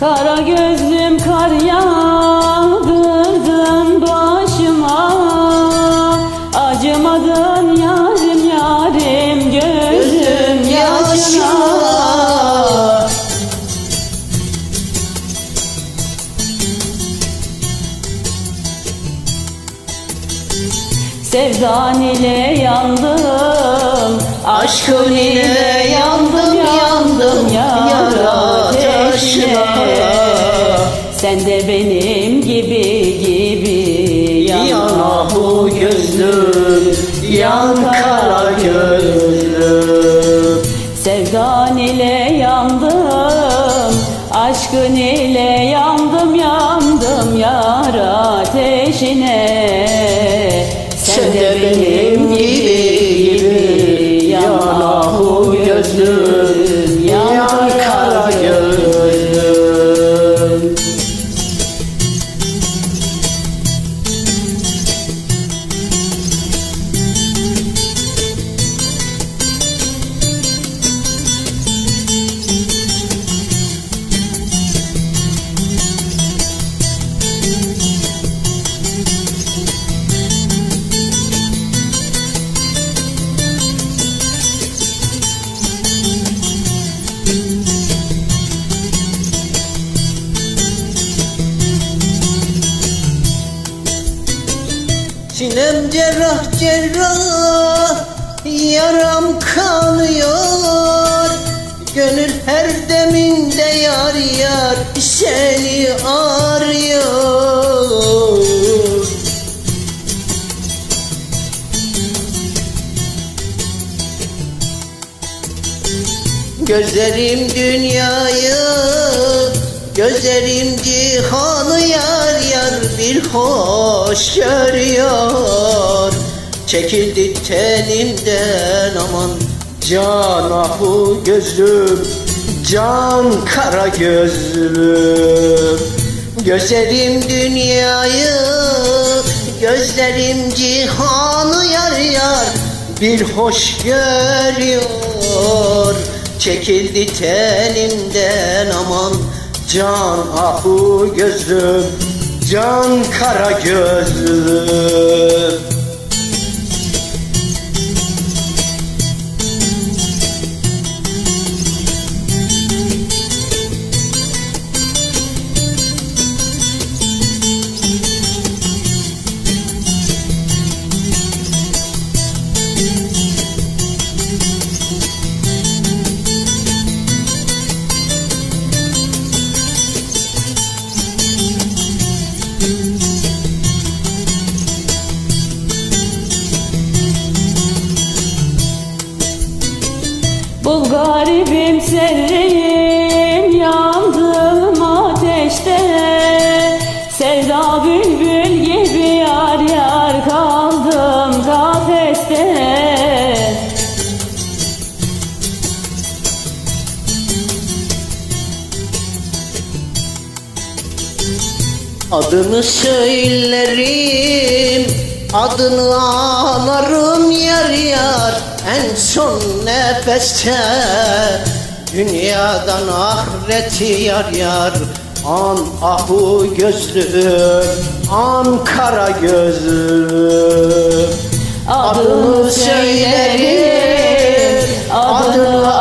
Kara gözlüm kar yağdırdın başıma. Acımadın yarim yarim gözüm yaşına. Sevdan ile yandım Aşkın ile yandım yandım yar ateşine Sen de benim gibi gibi. Yan bu gözlüm Yan kara gözlüm. Sevdan ile yandım Aşkın ile yandım yandım yar ateşine. Sen de benim gibi gibi Yana bu gözlüm Sinem cerrah cerrah yaram kanıyor. Gönül her deminde yar yar seni arıyor. Gözlerim dünyayı Gözlerim yar bir hoş görüyor. Çekildi tenimden aman Can ahu gözlüm Can kara gözlüm. Gözlerim dünyayı Gözlerim cihanı yar yar Bir hoş görüyor. Çekildi tenimden aman Can ahu gözlüm Can kara gözlüm Bul garibim serreyim yandım ateşte. Sevda bülbül gibi yar yar kaldım kafeste. Adını söylerim Adını anarım yar En son nefeste Dünyadan ahireti yar yar. An ahu gözlüm An kara gözlüm Adını söylerim Adını